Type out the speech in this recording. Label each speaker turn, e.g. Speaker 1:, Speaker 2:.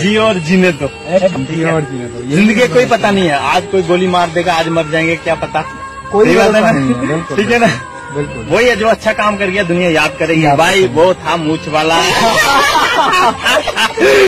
Speaker 1: जी और जीने दो।
Speaker 2: जी और जीने दो।
Speaker 1: ज़िंदगी कोई पता नहीं है। आज कोई गोली मार देगा आज मर जाएँगे क्या पता?
Speaker 2: कोई
Speaker 1: बात
Speaker 2: नहीं
Speaker 1: ठीक है ना?
Speaker 2: बिल्कुल।
Speaker 1: वही है जो अच्छा काम कर गया दुनिया याद करेगी। भाई वो था मूछ वाला।